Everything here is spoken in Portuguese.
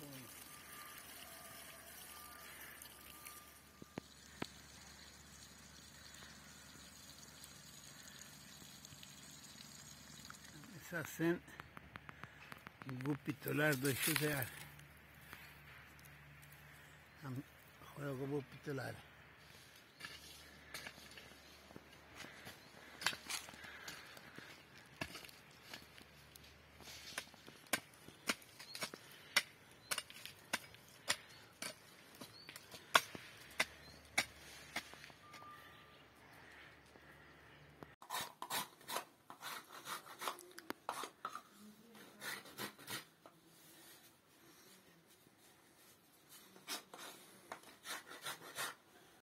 sonho. Essa cena Gupitolar do Xuzear. Agora eu vou pitolar.